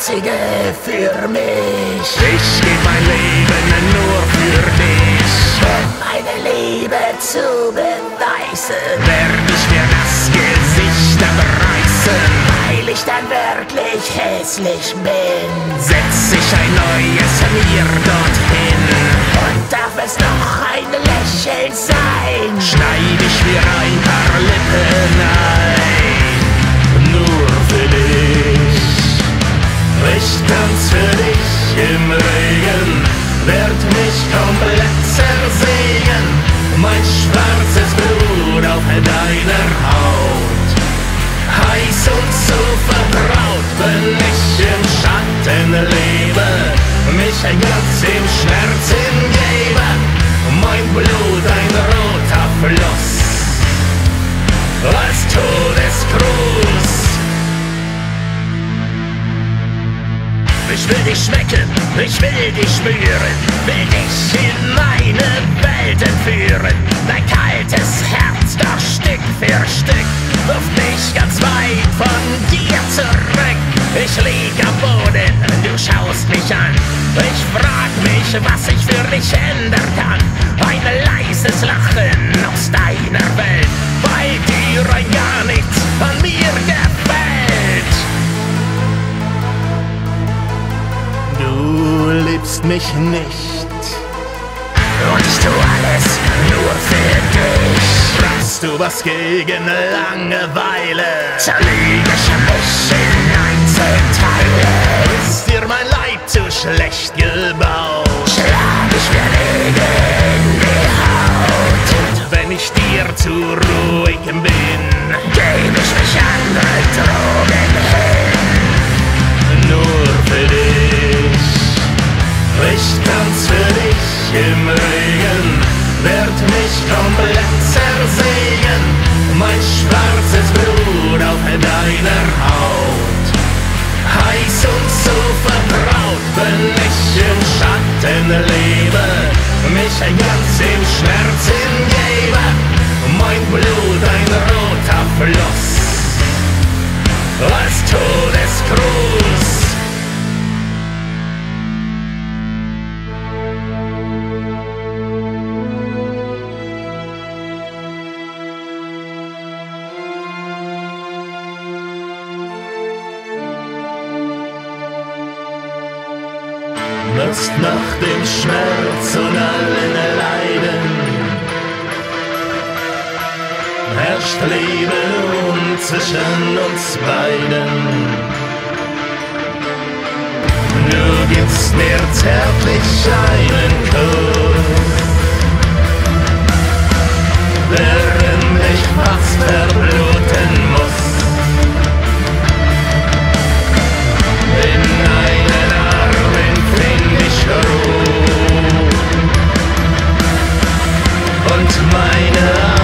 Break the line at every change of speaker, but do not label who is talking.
einzige für mich.
Ich geb mein Leben nur für dich.
Um meine Liebe zu beweisen,
Werd ich mir das Gesicht abreißen.
weil ich dann wirklich hässlich bin.
Setz ich ein neues mir dorthin.
Und darf es noch ein Lächeln sein?
Schneid ich mir ein paar Lippen ein. Mich ganz im Schmerz hingebe. Mein Blut ein roter Fluss. Als Todesgruß. Ich will dich schmecken, ich will dich spüren, will dich in meine Welt entführen. Dein was ich für dich ändern kann. Ein leises Lachen aus deiner Welt, weil dir rein gar nichts an mir gefällt. Du liebst mich nicht.
Und ich tu alles nur für dich.
Hast du was gegen Langeweile?
Zerlege ich mich in Einzelteile.
Ist dir mein Leib zu schlecht gebaut? Schatten lebe. Mich ganz im Schmerz hingebe. Lust nach dem Schmerz und allen Leiden herrscht Liebe nun zwischen uns beiden. Du gibst mir zärtlich einen Kuss, Ruhe und meine